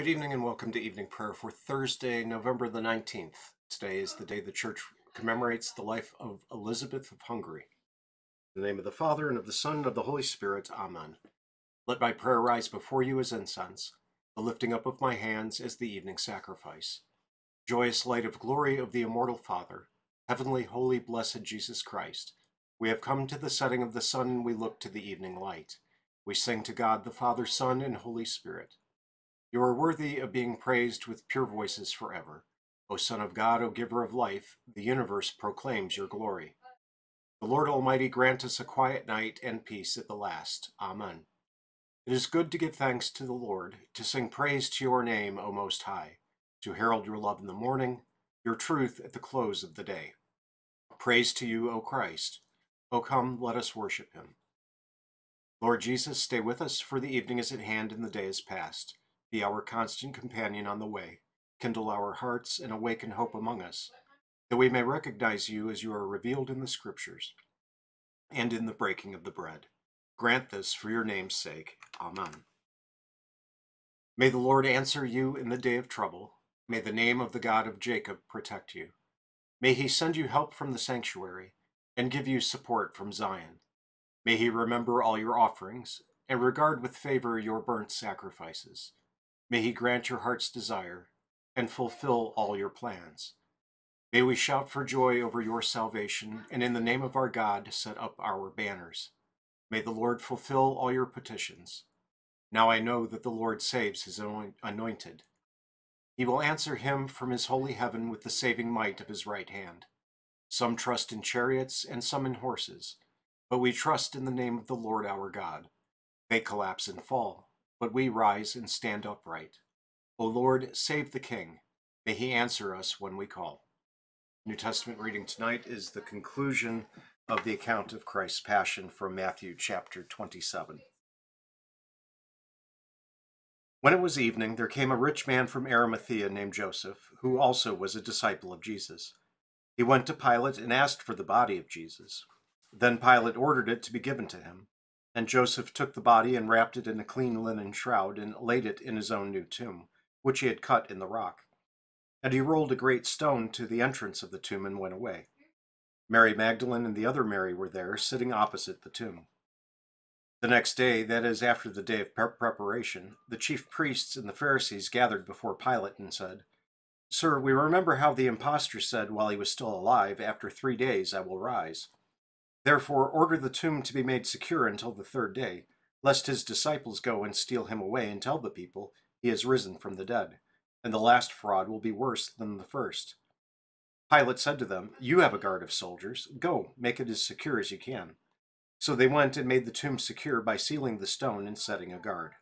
Good evening and welcome to evening prayer for Thursday, November the 19th. Today is the day the church commemorates the life of Elizabeth of Hungary. In the name of the Father, and of the Son, and of the Holy Spirit, Amen. Let my prayer rise before you as incense, the lifting up of my hands as the evening sacrifice. Joyous light of glory of the immortal Father, heavenly, holy, blessed Jesus Christ, we have come to the setting of the sun, and we look to the evening light. We sing to God the Father, Son, and Holy Spirit. You are worthy of being praised with pure voices forever. O Son of God, O Giver of life, the universe proclaims your glory. The Lord Almighty grant us a quiet night and peace at the last. Amen. It is good to give thanks to the Lord, to sing praise to your name, O Most High, to herald your love in the morning, your truth at the close of the day. Praise to you, O Christ. O come, let us worship him. Lord Jesus, stay with us, for the evening is at hand and the day is past. Be our constant companion on the way. Kindle our hearts and awaken hope among us, that we may recognize you as you are revealed in the Scriptures and in the breaking of the bread. Grant this for your name's sake. Amen. May the Lord answer you in the day of trouble. May the name of the God of Jacob protect you. May he send you help from the sanctuary and give you support from Zion. May he remember all your offerings and regard with favor your burnt sacrifices. May he grant your heart's desire and fulfill all your plans. May we shout for joy over your salvation, and in the name of our God set up our banners. May the Lord fulfill all your petitions. Now I know that the Lord saves his anointed. He will answer him from his holy heaven with the saving might of his right hand. Some trust in chariots and some in horses, but we trust in the name of the Lord our God. They collapse and fall but we rise and stand upright. O Lord, save the King. May he answer us when we call. New Testament reading tonight is the conclusion of the account of Christ's Passion from Matthew chapter 27. When it was evening, there came a rich man from Arimathea named Joseph, who also was a disciple of Jesus. He went to Pilate and asked for the body of Jesus. Then Pilate ordered it to be given to him. And Joseph took the body and wrapped it in a clean linen shroud and laid it in his own new tomb, which he had cut in the rock. And he rolled a great stone to the entrance of the tomb and went away. Mary Magdalene and the other Mary were there, sitting opposite the tomb. The next day, that is, after the day of preparation, the chief priests and the Pharisees gathered before Pilate and said, Sir, we remember how the impostor said while he was still alive, After three days I will rise. Therefore, order the tomb to be made secure until the third day, lest his disciples go and steal him away and tell the people he has risen from the dead, and the last fraud will be worse than the first. Pilate said to them, You have a guard of soldiers. Go, make it as secure as you can. So they went and made the tomb secure by sealing the stone and setting a guard.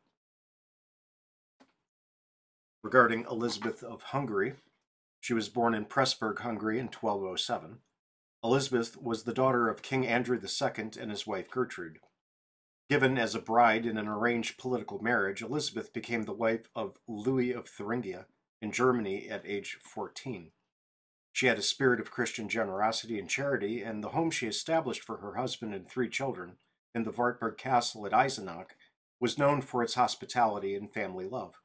Regarding Elizabeth of Hungary, she was born in Pressburg, Hungary in 1207. Elizabeth was the daughter of King Andrew II and his wife Gertrude. Given as a bride in an arranged political marriage, Elizabeth became the wife of Louis of Thuringia in Germany at age 14. She had a spirit of Christian generosity and charity, and the home she established for her husband and three children in the Wartburg Castle at Eisenach was known for its hospitality and family love.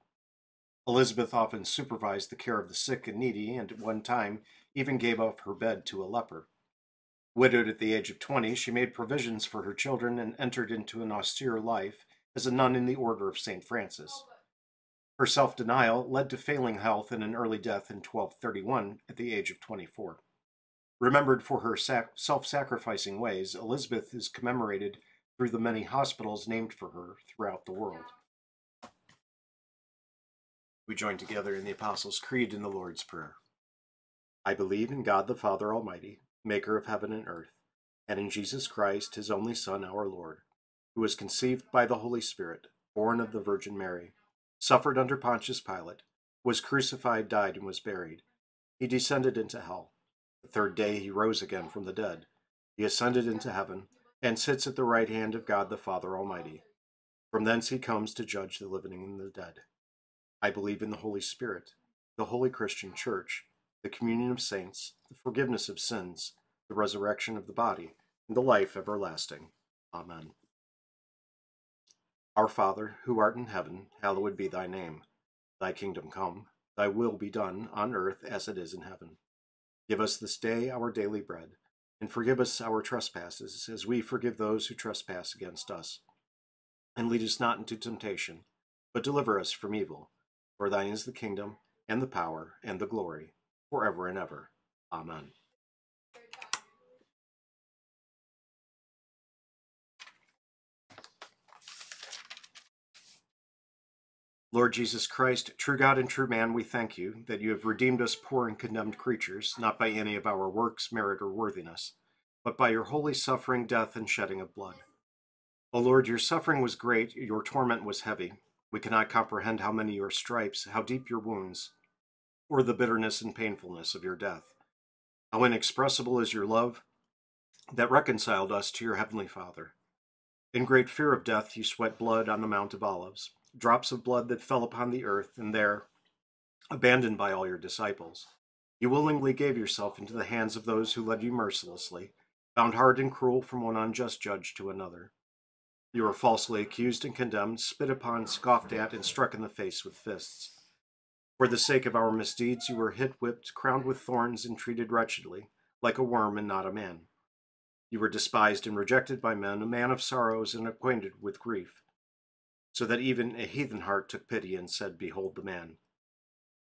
Elizabeth often supervised the care of the sick and needy, and at one time even gave up her bed to a leper. Widowed at the age of 20, she made provisions for her children and entered into an austere life as a nun in the Order of St. Francis. Her self denial led to failing health and an early death in 1231 at the age of 24. Remembered for her sac- self sacrificing ways, Elizabeth is commemorated through the many hospitals named for her throughout the world. We join together in the Apostles' Creed in the Lord's Prayer. I believe in God the Father Almighty maker of heaven and earth, and in Jesus Christ, his only Son, our Lord, who was conceived by the Holy Spirit, born of the Virgin Mary, suffered under Pontius Pilate, was crucified, died, and was buried. He descended into hell. The third day he rose again from the dead. He ascended into heaven, and sits at the right hand of God the Father Almighty. From thence he comes to judge the living and the dead. I believe in the Holy Spirit, the holy Christian Church the communion of saints, the forgiveness of sins, the resurrection of the body, and the life everlasting. Amen. Our Father, who art in heaven, hallowed be thy name. Thy kingdom come, thy will be done on earth as it is in heaven. Give us this day our daily bread, and forgive us our trespasses as we forgive those who trespass against us. And lead us not into temptation, but deliver us from evil. For thine is the kingdom, and the power, and the glory, forever and ever. Amen. Lord Jesus Christ, true God and true man, we thank you that you have redeemed us poor and condemned creatures, not by any of our works, merit, or worthiness, but by your holy suffering, death, and shedding of blood. O Lord, your suffering was great, your torment was heavy. We cannot comprehend how many your stripes, how deep your wounds, or the bitterness and painfulness of your death. How inexpressible is your love that reconciled us to your heavenly Father. In great fear of death, you sweat blood on the Mount of Olives drops of blood that fell upon the earth, and there, abandoned by all your disciples, you willingly gave yourself into the hands of those who led you mercilessly, bound hard and cruel from one unjust judge to another. You were falsely accused and condemned, spit upon, scoffed at, and struck in the face with fists. For the sake of our misdeeds, you were hit, whipped, crowned with thorns, and treated wretchedly, like a worm and not a man. You were despised and rejected by men, a man of sorrows and acquainted with grief so that even a heathen heart took pity and said, Behold the man.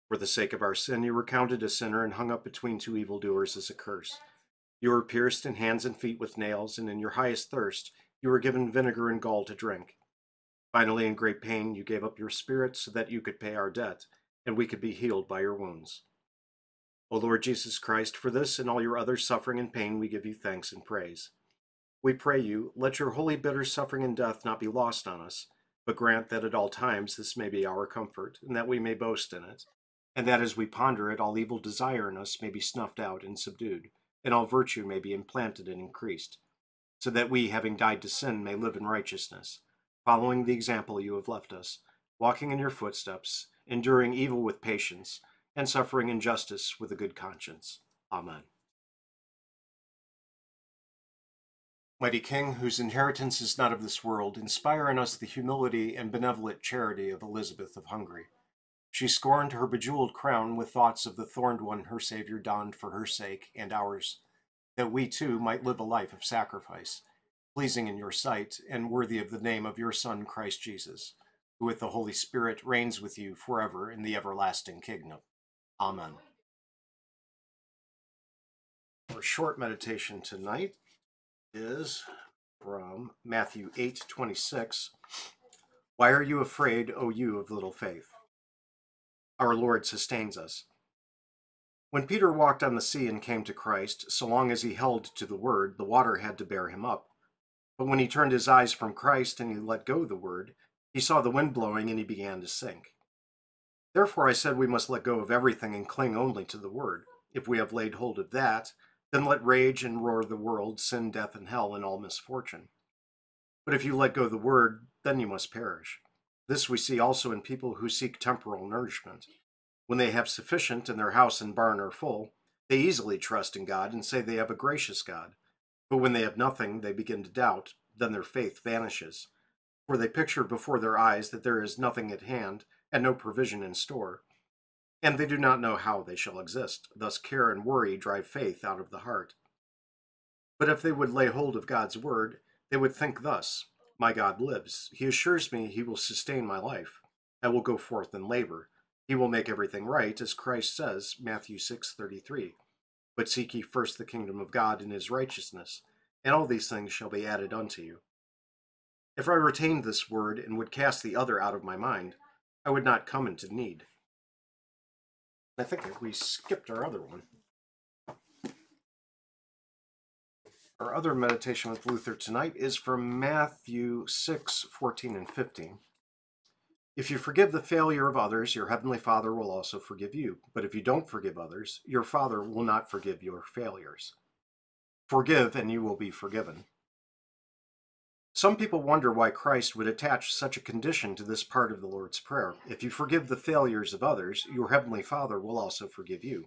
For the sake of our sin, you were counted a sinner and hung up between two evildoers as a curse. You were pierced in hands and feet with nails, and in your highest thirst, you were given vinegar and gall to drink. Finally, in great pain, you gave up your spirit so that you could pay our debt, and we could be healed by your wounds. O Lord Jesus Christ, for this and all your other suffering and pain, we give you thanks and praise. We pray you, let your holy bitter suffering and death not be lost on us but grant that at all times this may be our comfort, and that we may boast in it, and that as we ponder it, all evil desire in us may be snuffed out and subdued, and all virtue may be implanted and increased, so that we, having died to sin, may live in righteousness, following the example you have left us, walking in your footsteps, enduring evil with patience, and suffering injustice with a good conscience. Amen. Mighty King, whose inheritance is not of this world, inspire in us the humility and benevolent charity of Elizabeth of Hungary. She scorned her bejeweled crown with thoughts of the thorned one her Savior donned for her sake and ours, that we too might live a life of sacrifice, pleasing in your sight and worthy of the name of your Son, Christ Jesus, who with the Holy Spirit reigns with you forever in the everlasting kingdom. Amen. Our short meditation tonight, is from Matthew 8 26. Why are you afraid, O you of little faith? Our Lord sustains us. When Peter walked on the sea and came to Christ, so long as he held to the word, the water had to bear him up. But when he turned his eyes from Christ and he let go the word, he saw the wind blowing and he began to sink. Therefore I said we must let go of everything and cling only to the word. If we have laid hold of that, then let rage and roar the world, sin, death, and hell, and all misfortune. But if you let go the word, then you must perish. This we see also in people who seek temporal nourishment. When they have sufficient and their house and barn are full, they easily trust in God and say they have a gracious God. But when they have nothing, they begin to doubt, then their faith vanishes. For they picture before their eyes that there is nothing at hand and no provision in store and they do not know how they shall exist. Thus, care and worry drive faith out of the heart. But if they would lay hold of God's word, they would think thus My God lives. He assures me he will sustain my life. I will go forth and labor. He will make everything right, as Christ says, Matthew 6:33. But seek ye first the kingdom of God and his righteousness, and all these things shall be added unto you. If I retained this word and would cast the other out of my mind, I would not come into need. I think we skipped our other one. Our other meditation with Luther tonight is from Matthew 6 14 and 15. If you forgive the failure of others, your heavenly Father will also forgive you. But if you don't forgive others, your Father will not forgive your failures. Forgive, and you will be forgiven. Some people wonder why Christ would attach such a condition to this part of the Lord's Prayer. If you forgive the failures of others, your Heavenly Father will also forgive you.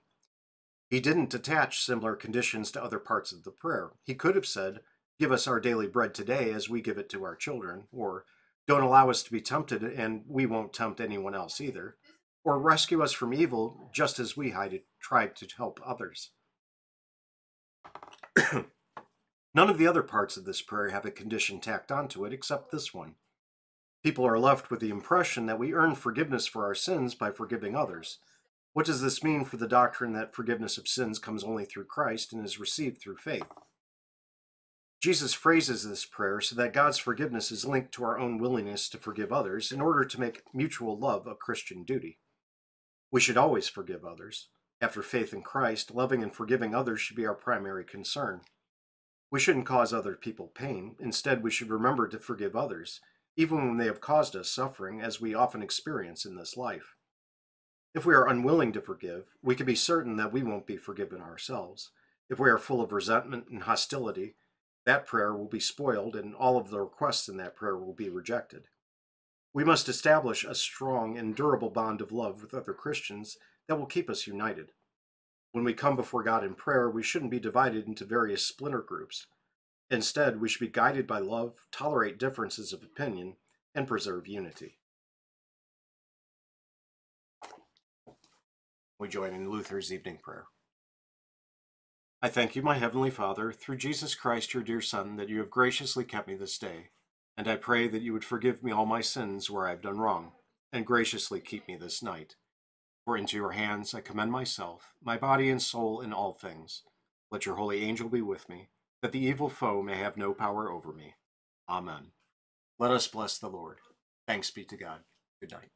He didn't attach similar conditions to other parts of the prayer. He could have said, Give us our daily bread today as we give it to our children, or Don't allow us to be tempted and we won't tempt anyone else either, or rescue us from evil just as we tried to help others. None of the other parts of this prayer have a condition tacked onto it except this one. People are left with the impression that we earn forgiveness for our sins by forgiving others. What does this mean for the doctrine that forgiveness of sins comes only through Christ and is received through faith? Jesus phrases this prayer so that God's forgiveness is linked to our own willingness to forgive others in order to make mutual love a Christian duty. We should always forgive others. After faith in Christ, loving and forgiving others should be our primary concern. We shouldn't cause other people pain. Instead, we should remember to forgive others, even when they have caused us suffering, as we often experience in this life. If we are unwilling to forgive, we can be certain that we won't be forgiven ourselves. If we are full of resentment and hostility, that prayer will be spoiled and all of the requests in that prayer will be rejected. We must establish a strong and durable bond of love with other Christians that will keep us united. When we come before God in prayer, we shouldn't be divided into various splinter groups. Instead, we should be guided by love, tolerate differences of opinion, and preserve unity. We join in Luther's evening prayer. I thank you, my heavenly Father, through Jesus Christ, your dear Son, that you have graciously kept me this day, and I pray that you would forgive me all my sins where I have done wrong, and graciously keep me this night. For into your hands I commend myself, my body and soul in all things. Let your holy angel be with me, that the evil foe may have no power over me. Amen. Let us bless the Lord. Thanks be to God. Good night.